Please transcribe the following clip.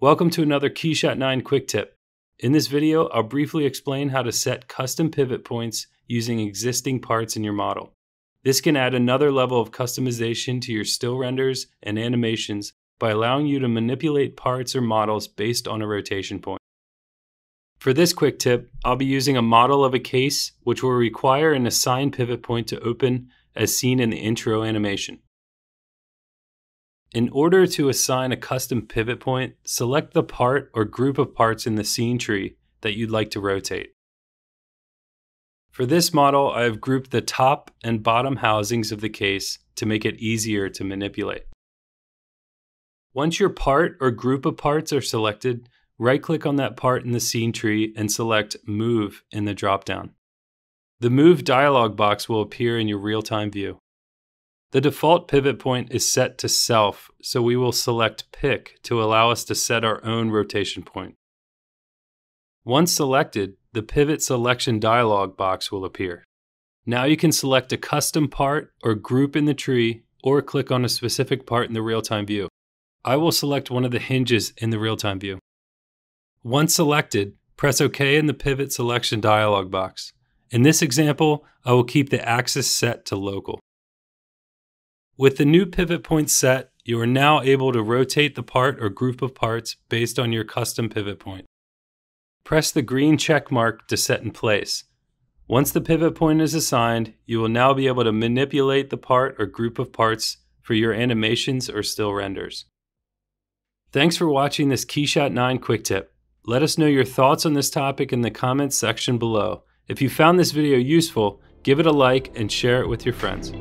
Welcome to another KeyShot 9 quick tip. In this video, I'll briefly explain how to set custom pivot points using existing parts in your model. This can add another level of customization to your still renders and animations by allowing you to manipulate parts or models based on a rotation point. For this quick tip, I'll be using a model of a case which will require an assigned pivot point to open as seen in the intro animation. In order to assign a custom pivot point, select the part or group of parts in the scene tree that you'd like to rotate. For this model, I have grouped the top and bottom housings of the case to make it easier to manipulate. Once your part or group of parts are selected, right-click on that part in the scene tree and select Move in the dropdown. The Move dialog box will appear in your real-time view. The default pivot point is set to self, so we will select pick to allow us to set our own rotation point. Once selected, the pivot selection dialog box will appear. Now you can select a custom part or group in the tree or click on a specific part in the real-time view. I will select one of the hinges in the real-time view. Once selected, press OK in the pivot selection dialog box. In this example, I will keep the axis set to local. With the new pivot point set, you are now able to rotate the part or group of parts based on your custom pivot point. Press the green check mark to set in place. Once the pivot point is assigned, you will now be able to manipulate the part or group of parts for your animations or still renders. Thanks for watching this KeyShot 9 quick tip. Let us know your thoughts on this topic in the comments section below. If you found this video useful, give it a like and share it with your friends.